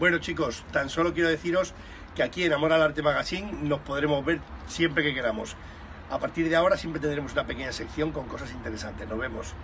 Bueno chicos, tan solo quiero deciros que aquí en Amor al Arte Magazine nos podremos ver siempre que queramos. A partir de ahora siempre tendremos una pequeña sección con cosas interesantes. Nos vemos.